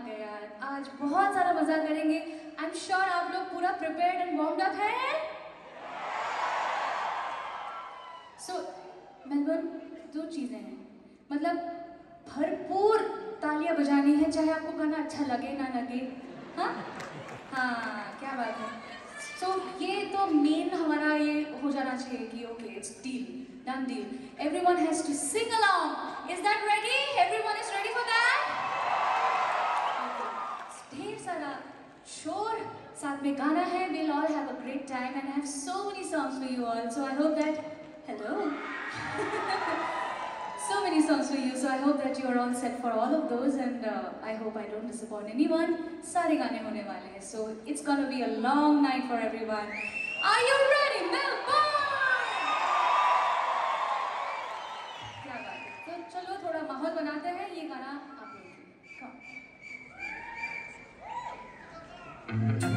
आ गया आज बहुत सारा मज़ा करेंगे। I'm sure आप लोग पूरा prepared and warmed up हैं। So मेलबर्न दो चीज़ें हैं। मतलब भरपूर तालियाँ बजानी है चाहे आपको गाना अच्छा लगे ना लगे। हाँ? हाँ क्या बात है। सो so, ये तो मेन हमारा ये हो जाना चाहिए कि okay it's deal done deal everyone has to sing along is that ready everyone is ready for that ढेर सारा शोर साथ में गाना है we'll all have a great time and I have so many songs for you all so I hope that hello so many songs for you so I hope that you are all set for all of those and uh, I hope I don't disappoint anyone सारे गाने होने वाले हैं so it's gonna be a long night for everyone are you ready Melbourne ओ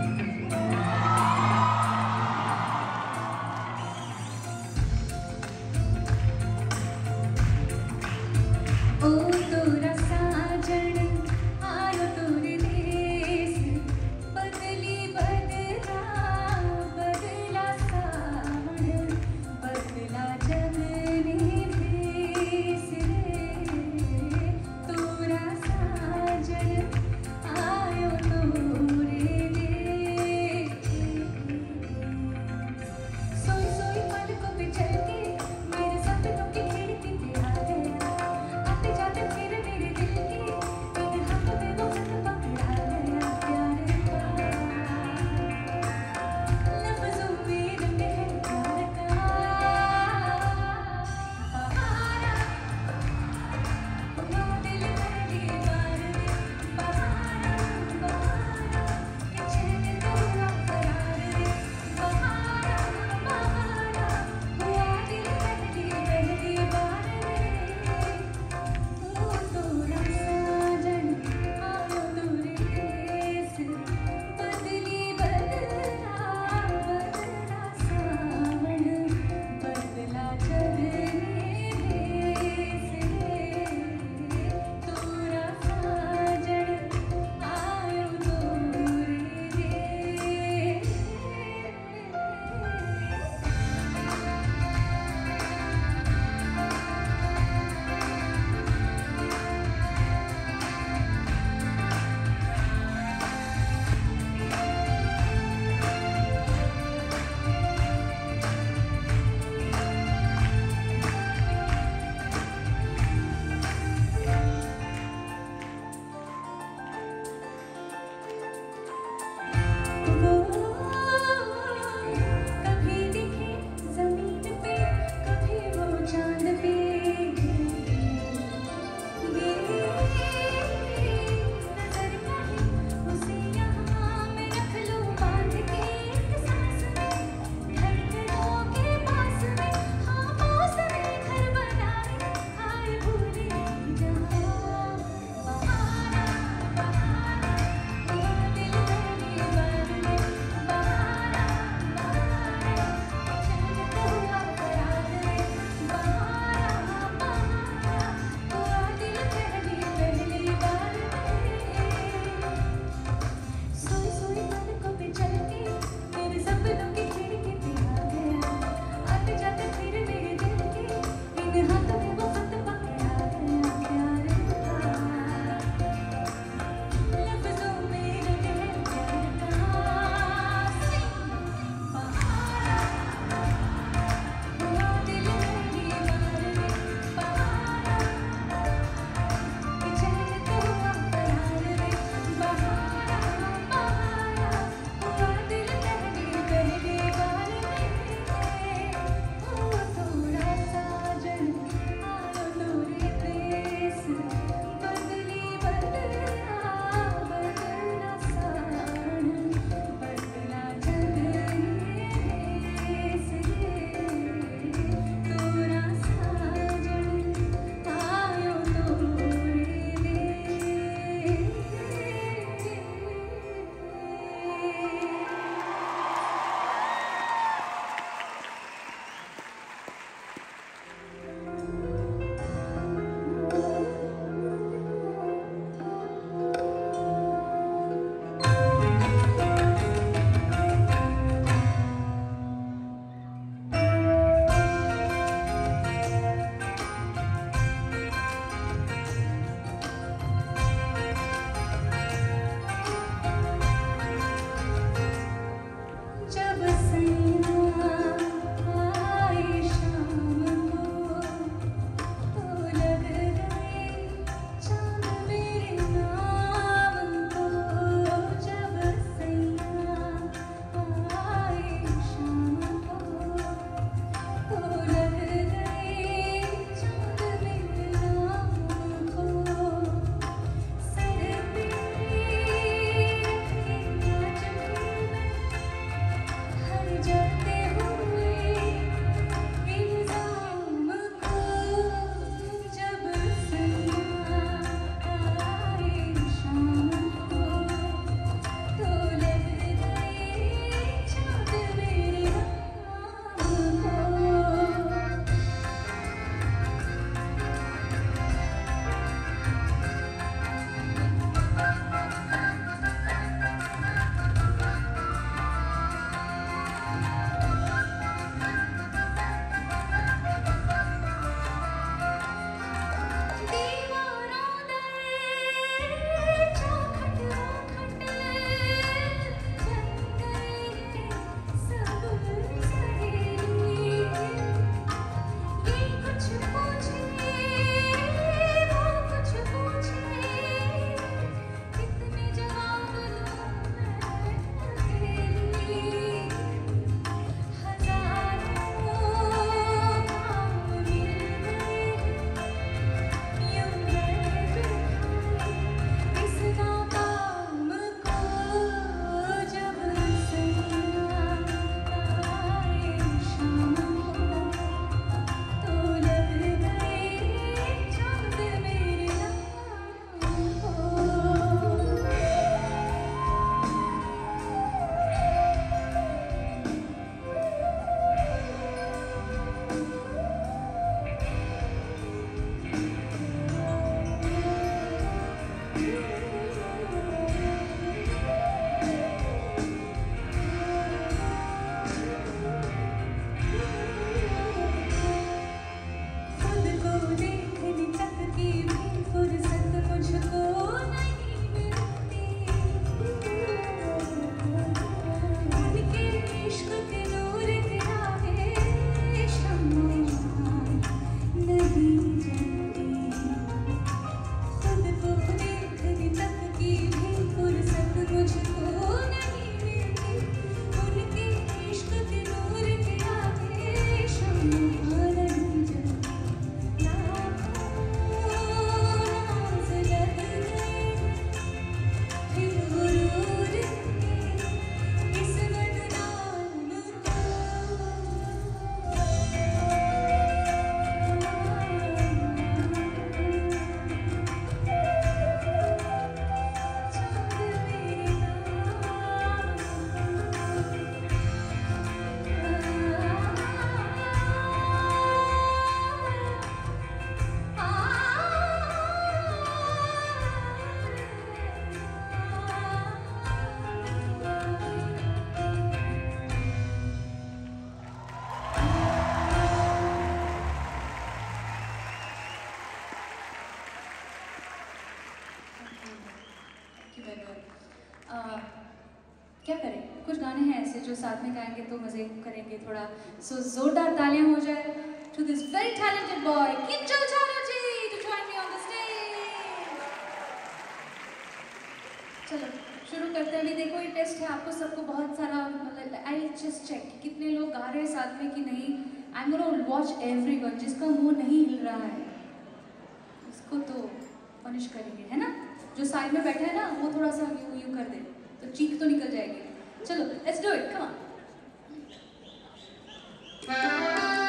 करेंगे, थोड़ा सो जोरदार तालियाँ हो जाए to this very talented boy Kinjal Chatterjee to join me on the stage चलो, शुरू करते हैं। अभी देखो, ये टेस्ट है। आपको सबको बहुत सारा मतलब आई जस्ट चेक कितने लोग गा रहे हैं साथ में कि नहीं। I am gonna watch everyone जिसका मुँह नहीं हिल रहा है। उसको तो पनिश करेंगे, है ना? जो साइड में बैठा है ना, वो थोड़ा सा यूँ यूँ कर दे तो चीख तो निकल जाएगी। चलो let's do it come on मन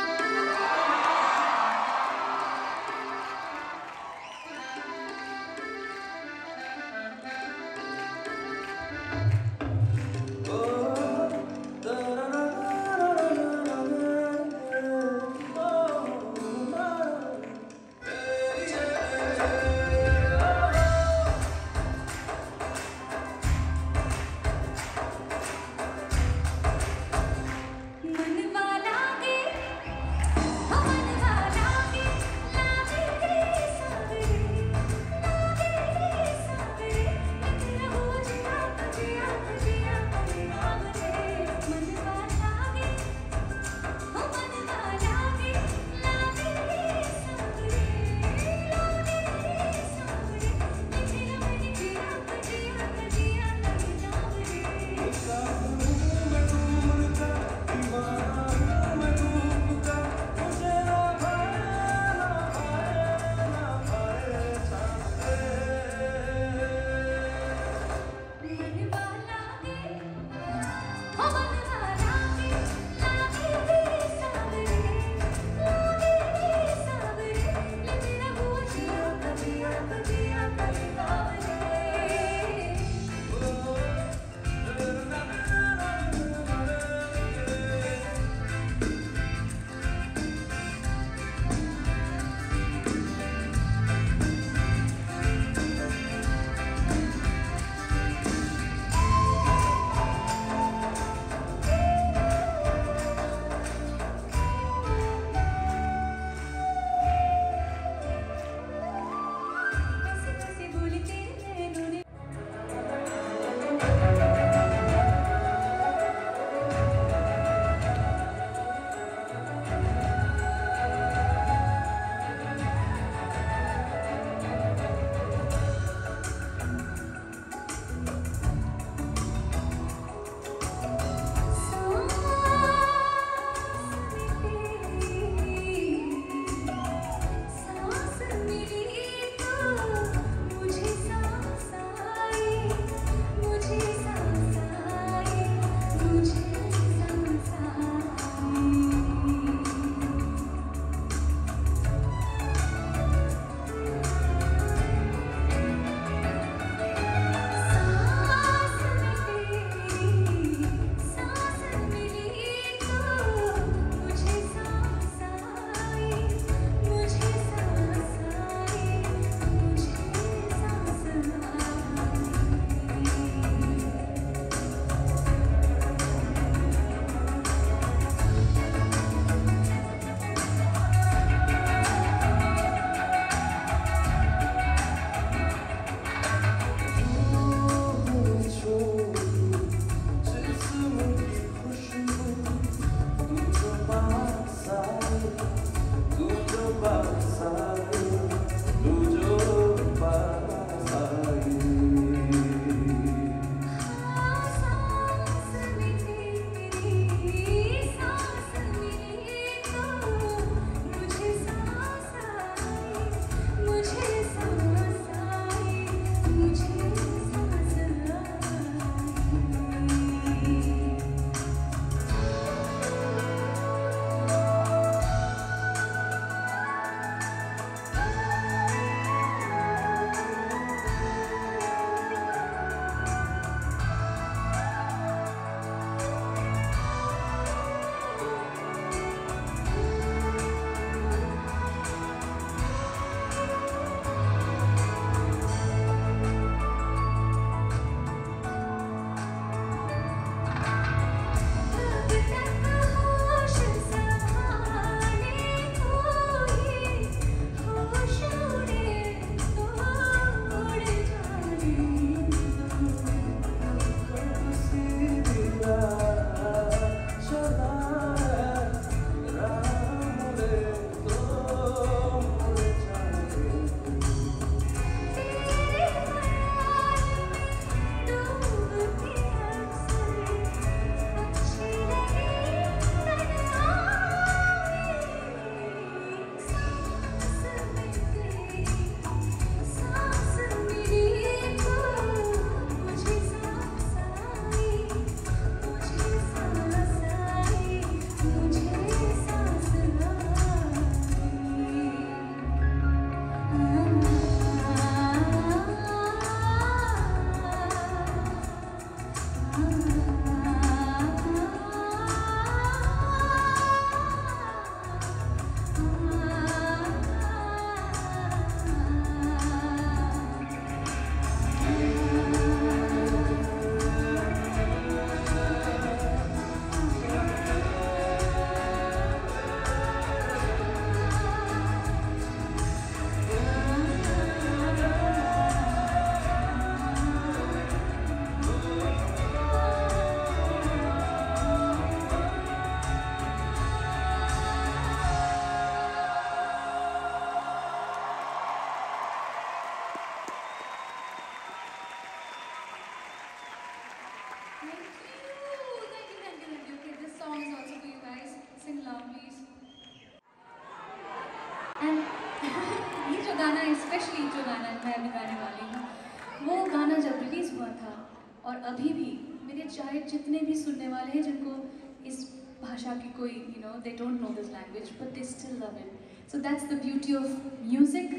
is bhasha ki koi, you know, they don't know this language, but they still love it. So that's the beauty of music,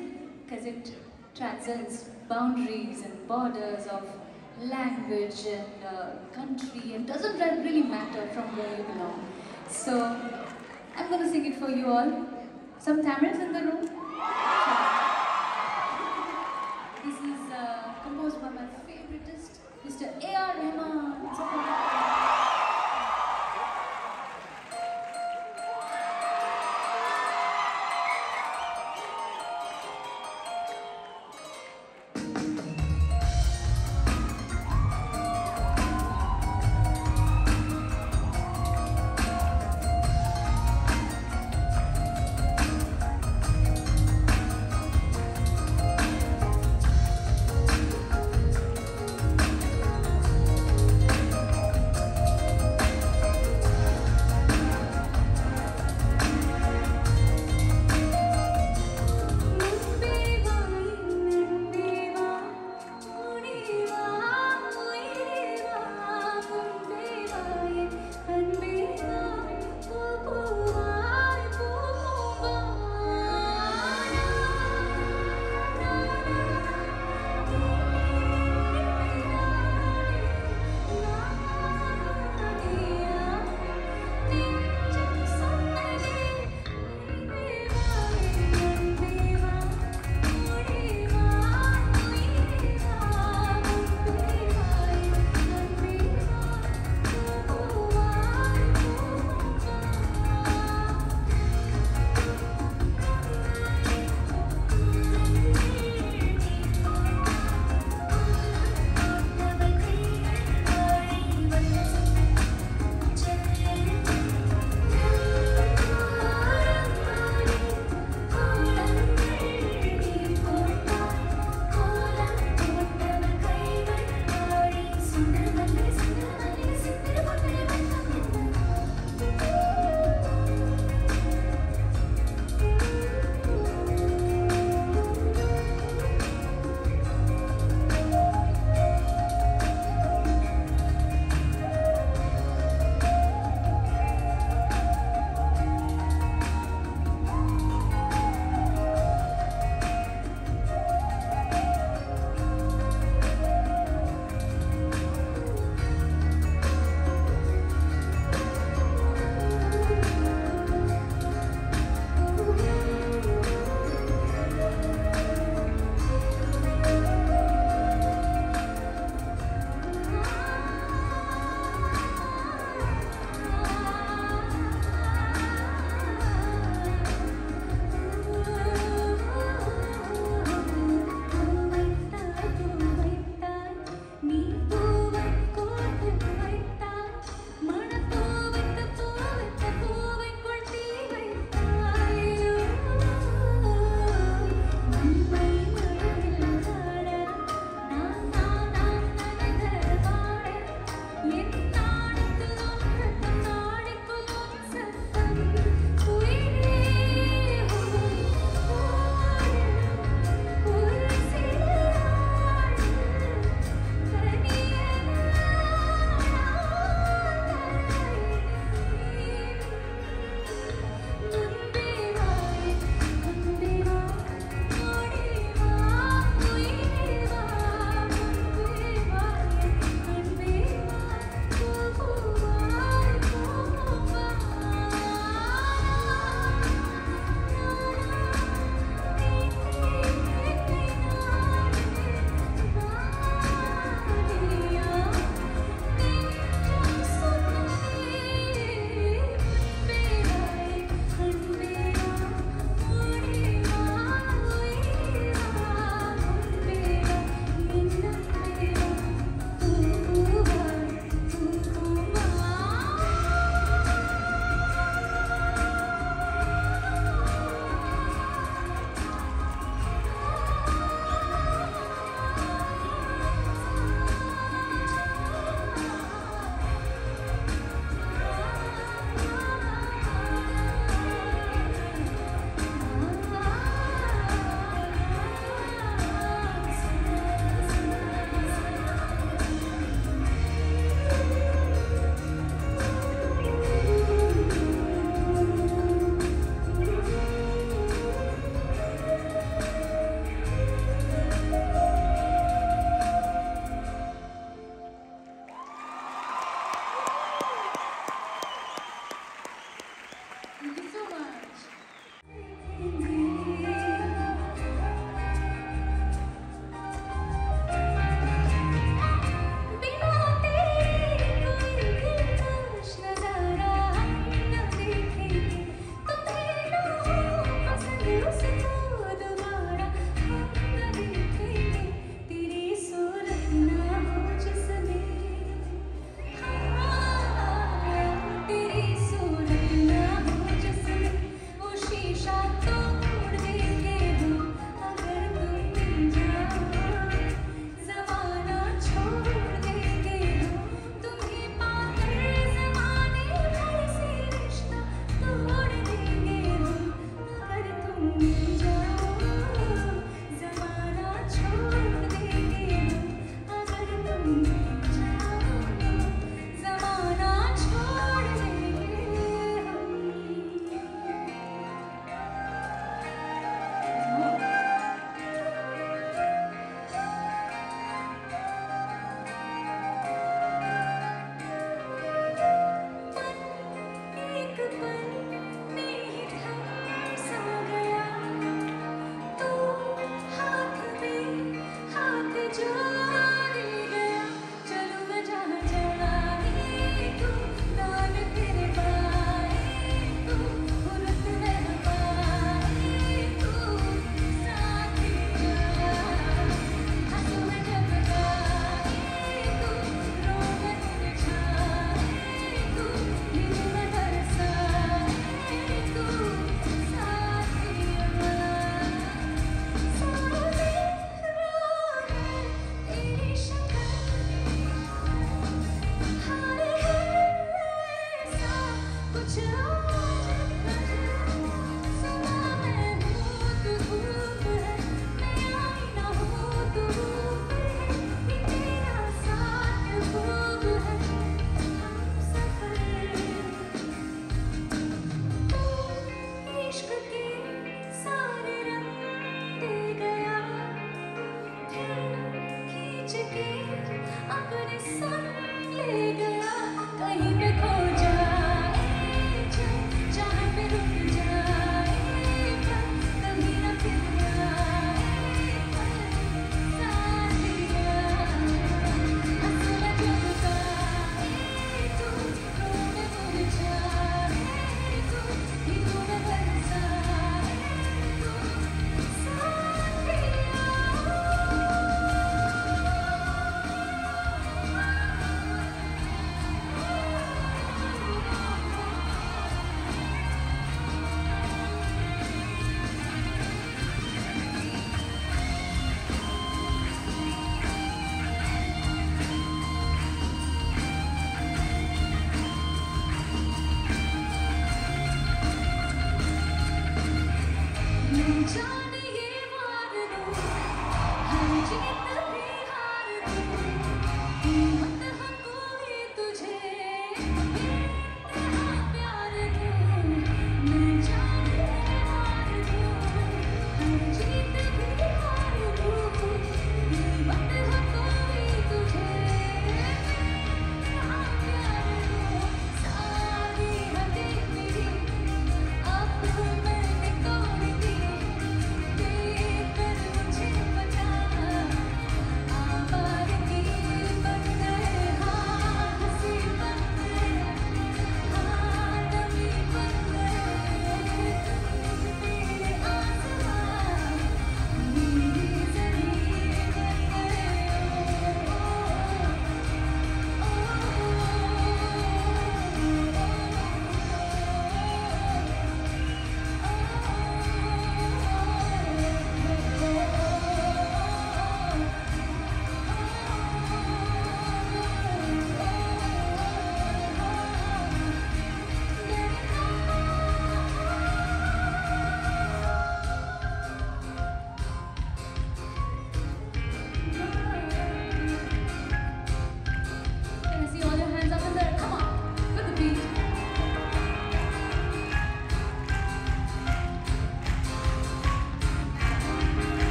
because it transcends boundaries and borders of language and uh, country and doesn't really matter from where you belong. So I'm going to sing it for you all. Some Tamils in the room? This is uh, composed by my favoritist, Mr. A.R. Rahman.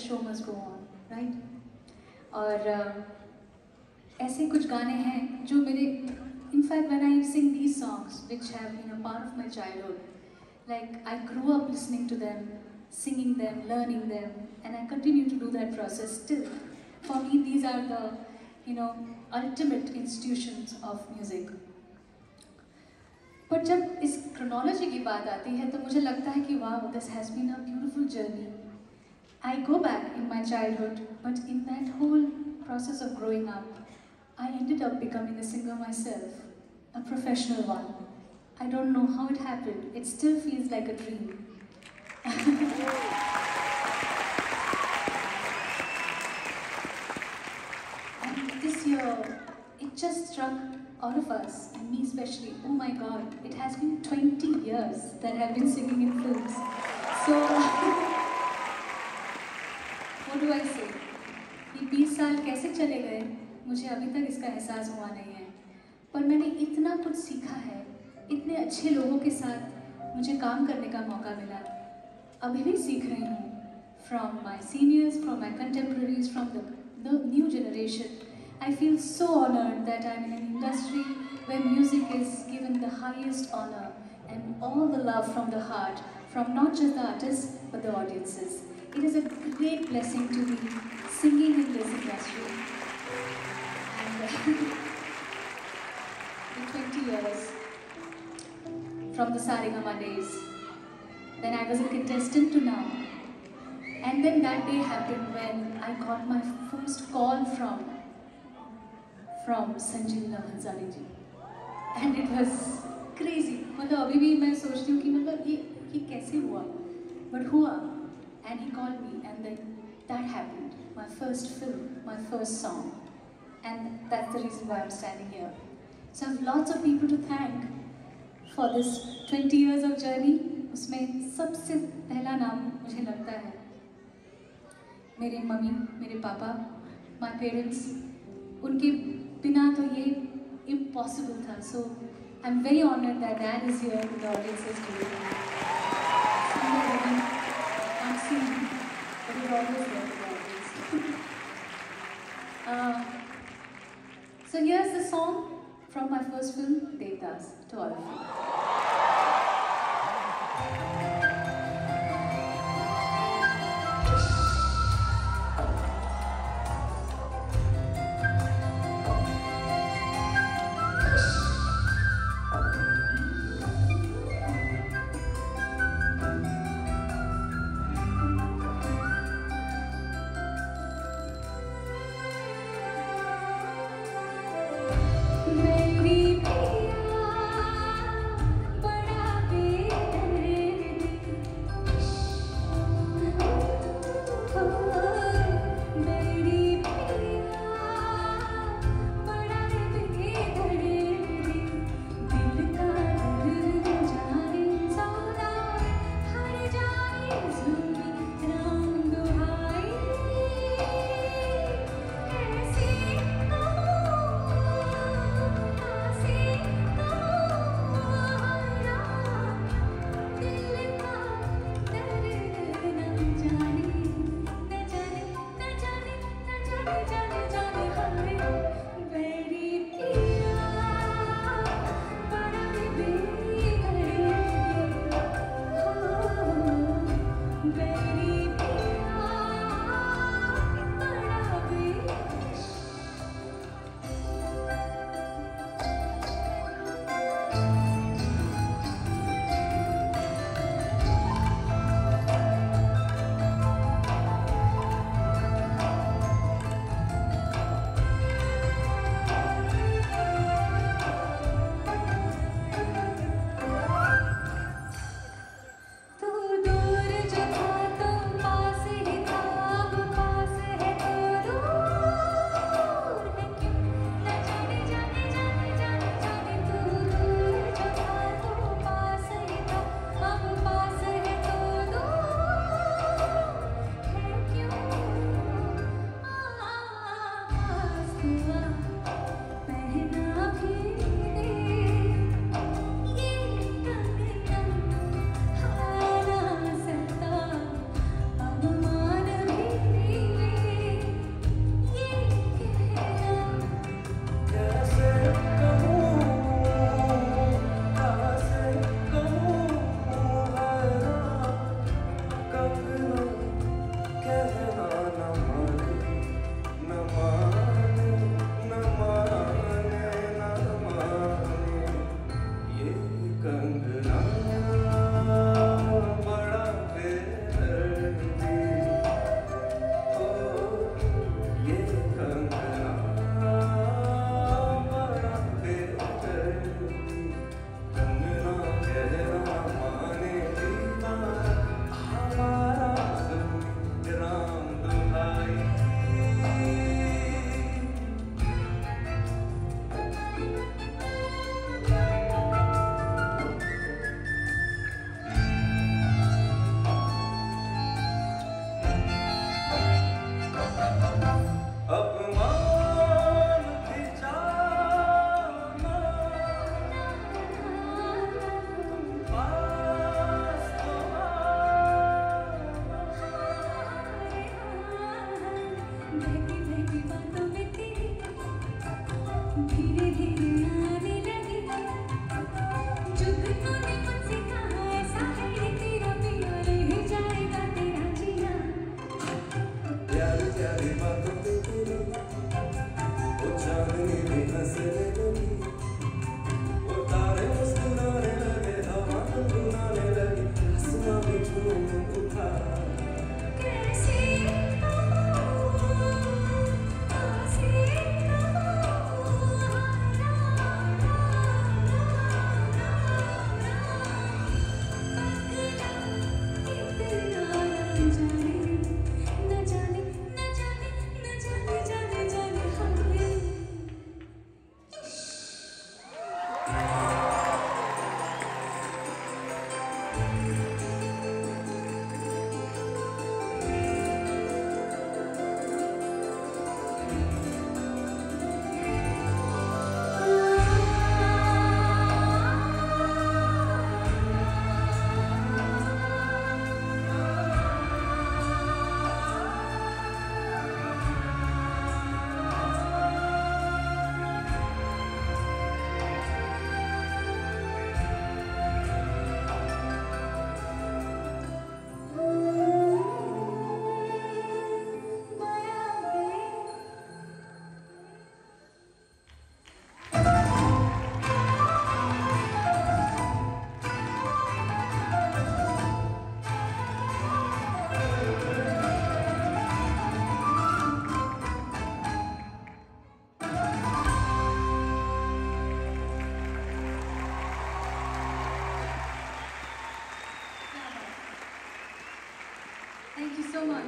The the show must go on right और uh, ऐसे कुछ गाने हैं जो मेरे in fact when I sing these songs which a part of my childhood like I grow up listening to them singing them, learning them, and I continue to do that process still. For me, these are the, you know, ultimate institutions of music. पर जब इस chronology की बात आती है तो मुझे लगता है कि वाह this has been a beautiful journey I go back in my childhood, but in that whole process of growing up, I ended up becoming a singer myself, a professional one. I don't know how it happened. It still feels like a dream. and this year, it just struck all of us, and me especially, oh my god, it has been 20 years that I've been singing in films. So... what do I say ये बीस साल कैसे चले गए? मुझे अभी तक इसका एहसास हुआ नहीं है। पर मैंने इतना कुछ सीखा है, इतने अच्छे लोगों के साथ मुझे काम करने का मौका मिला। अभी भी सीख रही हूँ। From my seniors from my contemporaries from the new generation I feel so honour that I am an industry where music is given the highest honour and all the love from the heart from not just the artist but the audiences It is a great blessing to be singing in this industry. And uh, in 20 years, from the Sa Re Ga Ma days, then I was a contestant to now. And then that day happened when I got my first call from from Sanjay Leela Bhansali ji and it was I mean, अभी भी मैं सोचती हूँ कि मतलब ये ये कैसे हुआ and he called me and then that happened my first film my first song and that's the reason why I'm standing here so I have lots of people to thank for this 20 years of journey उसमें सबसे पहला नाम मुझे लगता है मेरे mummy मेरे पापा माय पेरेंट्स उनके बिना तो ये इम्पॉसिबल था so I am very honoured that that is here with audiences but he's always so here's the song from my first film, Devdas, to all of you.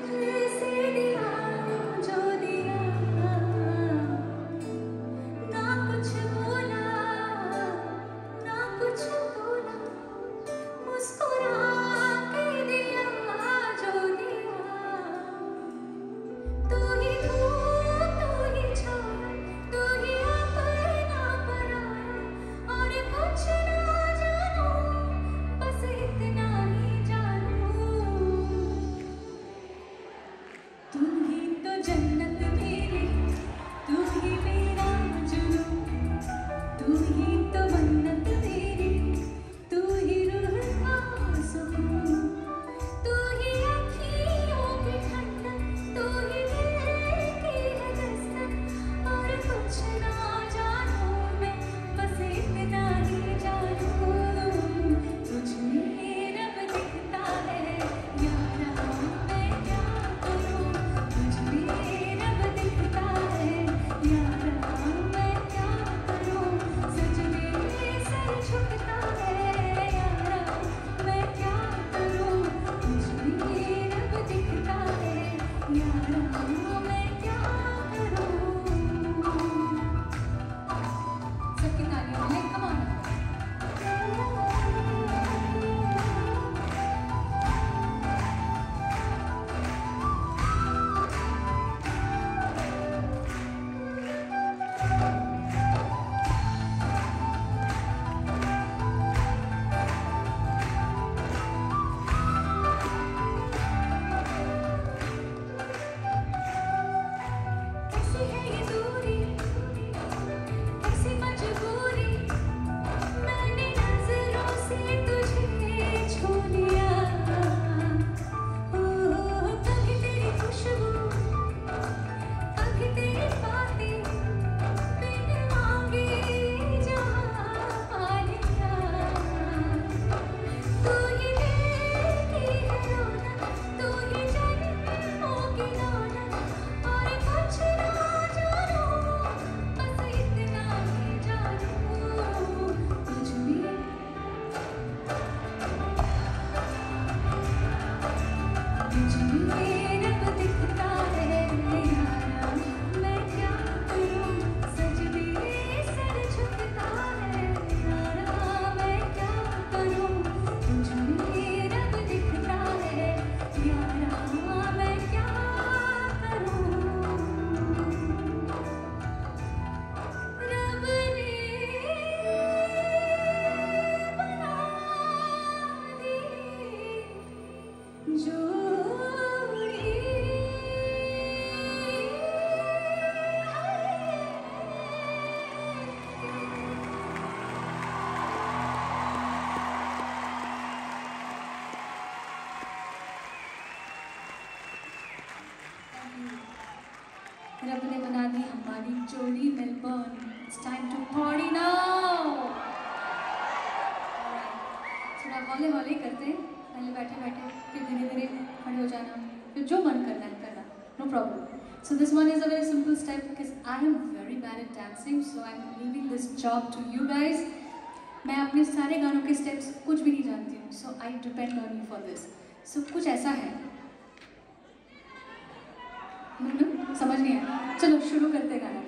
Amen. Jolie Melbourne. It's time to party now! थोड़ा हौले हौले करते हैं। पहले बैठे बैठे, फिर धीरे धीरे खड़े हो जाना। फिर जो मन करना है, करना। No problem so this one is a very simple step because I am very bad at dancing so I am leaving this job to you guys मैं अपने सारे गानों के स्टेप्स कुछ भी नहीं जानती हूँ so I depend on you for this so कुछ ऐसा है। हम्म, समझ नहीं आया। चलो, शुरू करते गाना।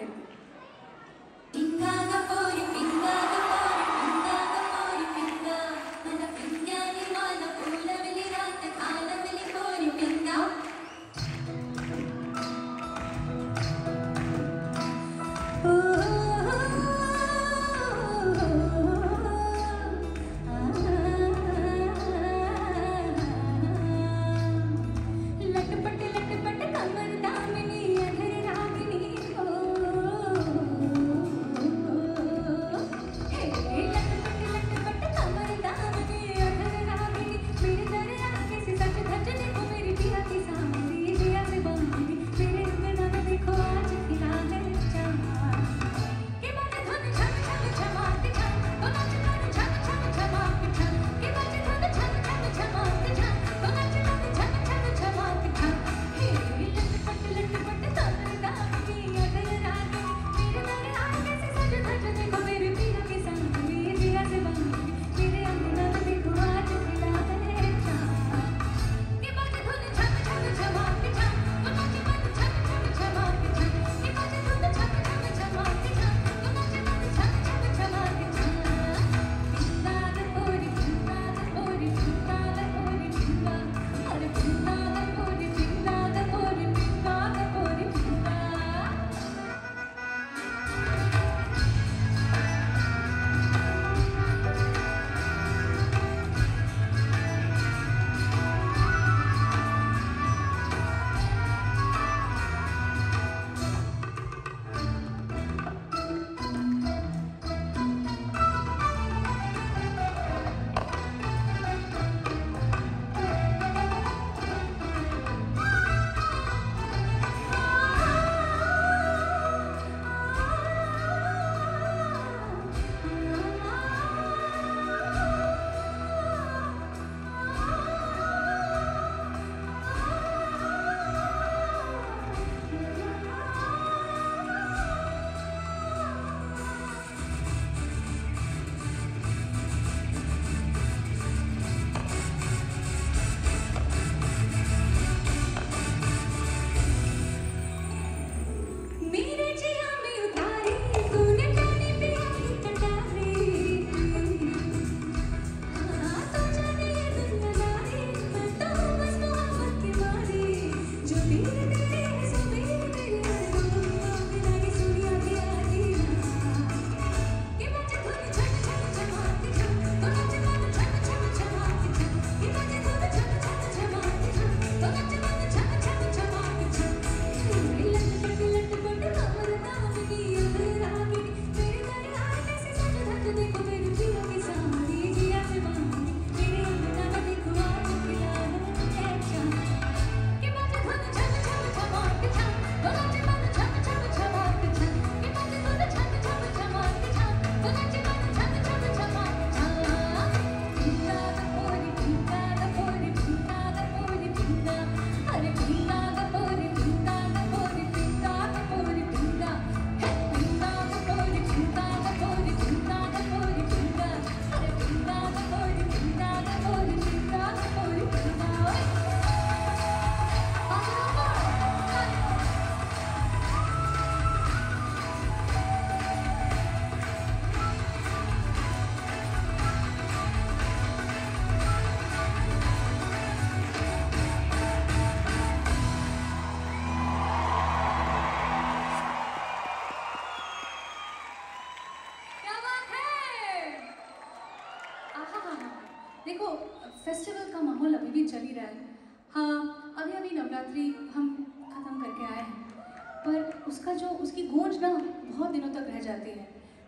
ना बहुत दिनों तक रह जाती है।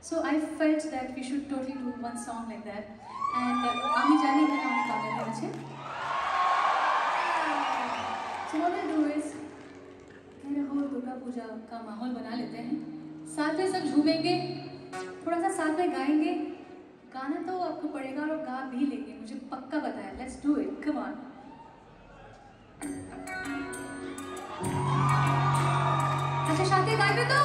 So I felt that we should totally do one song like that and আমি জানি এখানে অনেক কামের আছে so. What I do is मेरे हो दुर्गा पूजा का माहौल बना लेते हैं। साथ में सब झूमेंगे, थोड़ा सा साथ में गाएँगे। गाना तो आपको पड़ेगा और गा भी लेंगे, मुझे पक्का बताया। Let's do it come on Thank you. সাথে যাবে তো?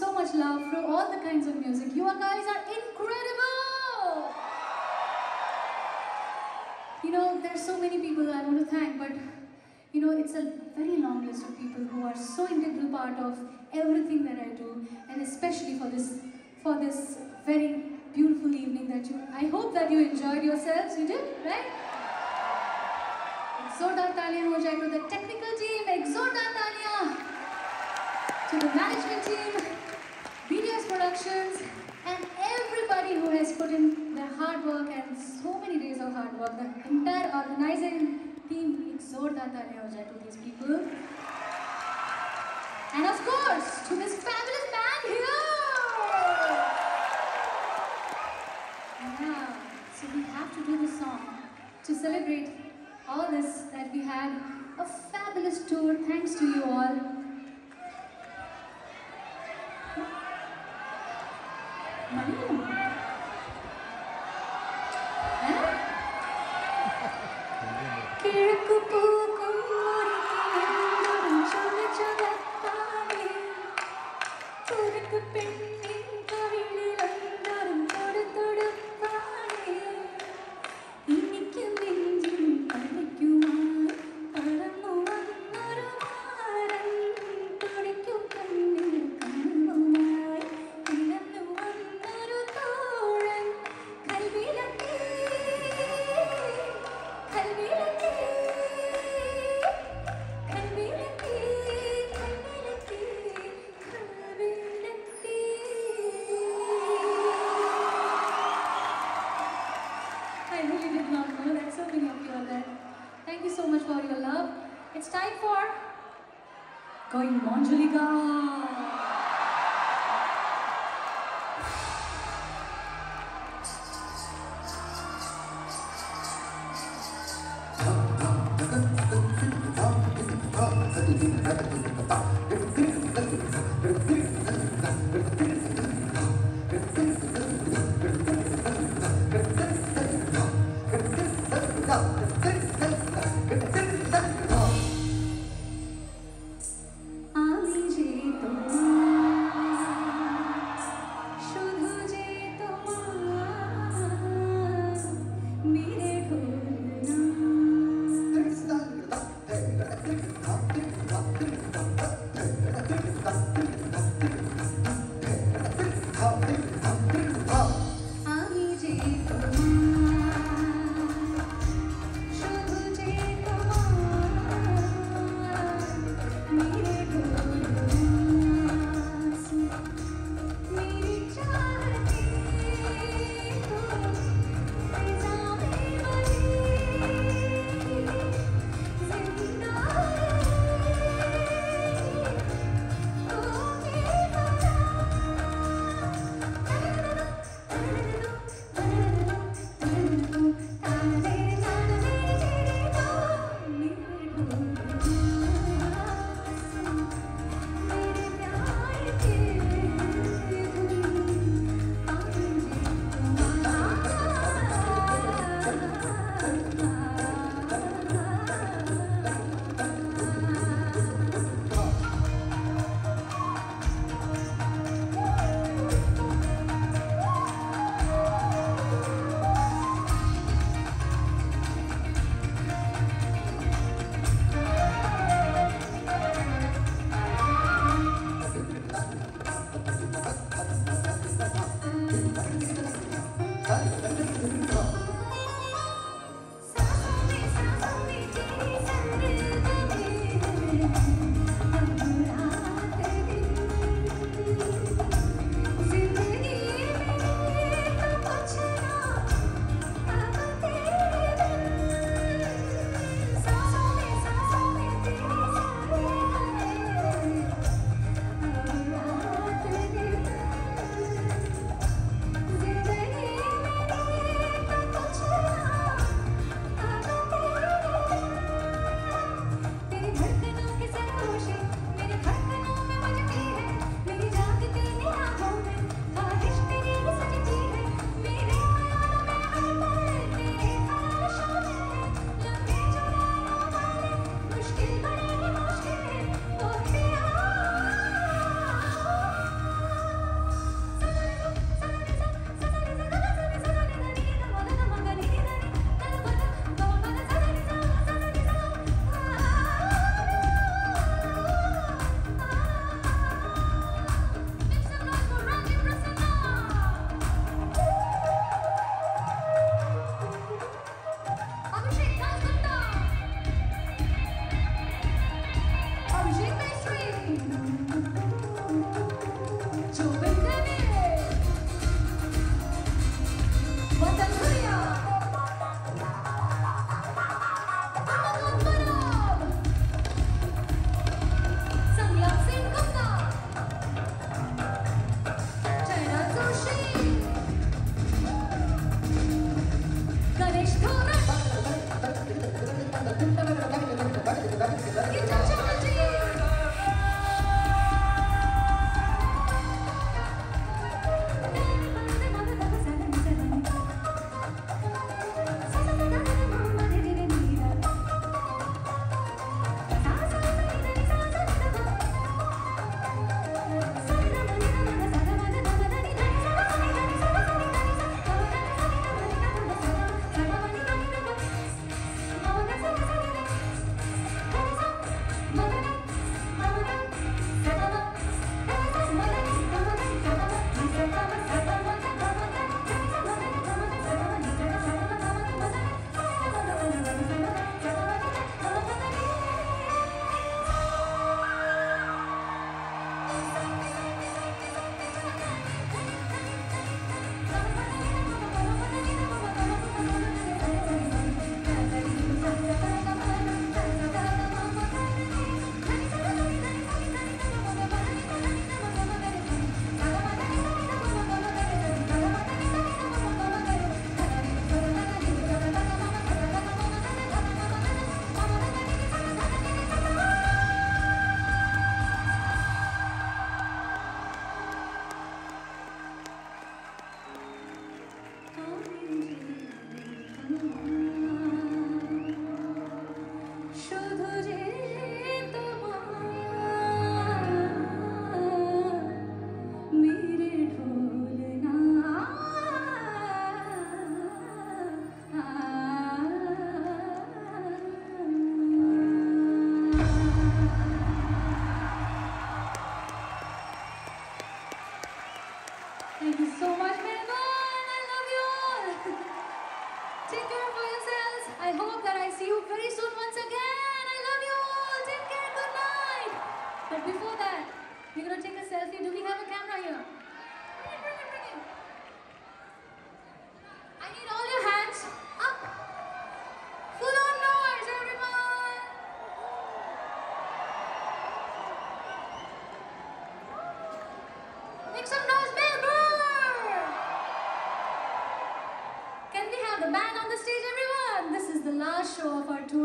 so much love through all the kinds of music. You guys are incredible! You know, there's so many people I want to thank, but you know, it's a very long list of people who are so integral part of everything that I do, and especially for this, for this very beautiful evening that you, I hope that you enjoyed yourselves, you did, right? Exorda Talia to the technical team, Exorda Talia to the management team. BTS Productions, and everybody who has put in their hard work and so many days of hard work. The entire organizing team, ek zordar to these people. And of course, to this fabulous band here! Now, so we have to do this song to celebrate all this that we had a fabulous tour thanks to you all. Manu.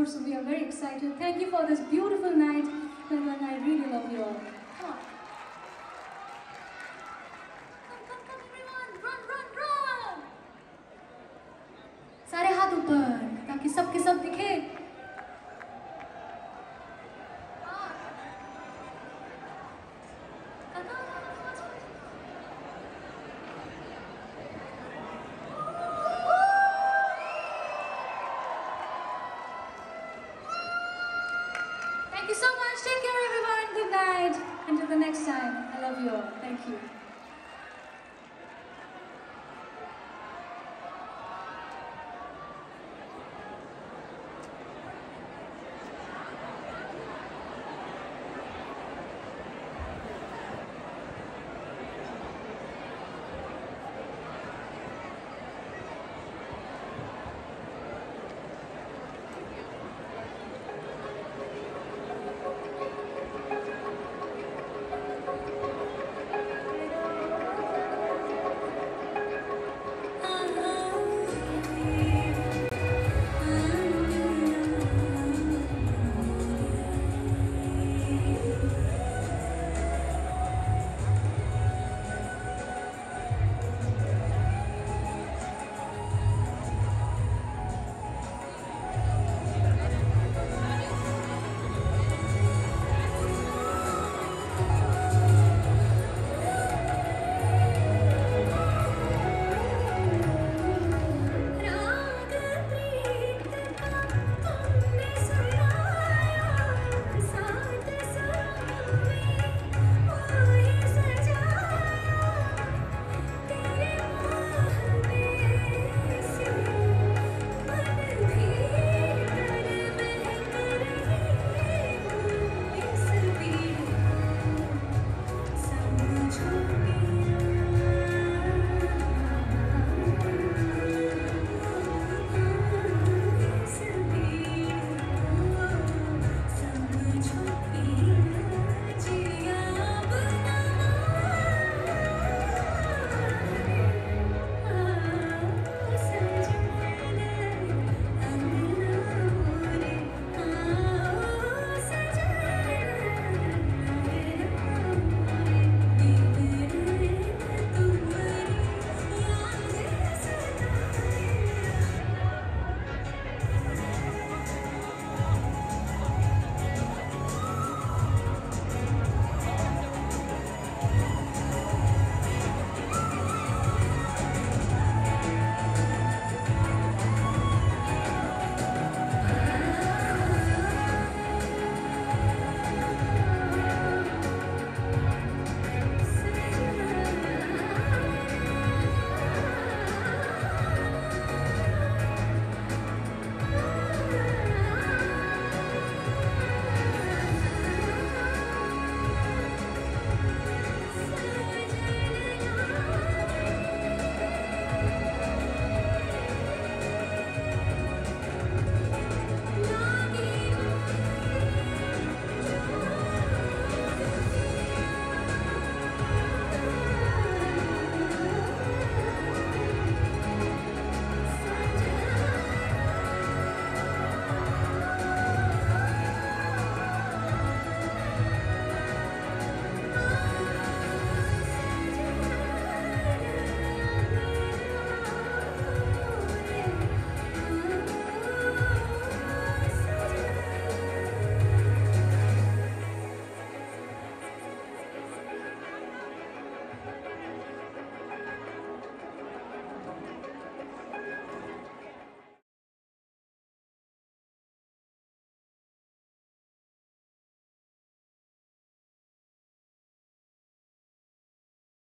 So we are very excited. Thank you for this beautiful. next time.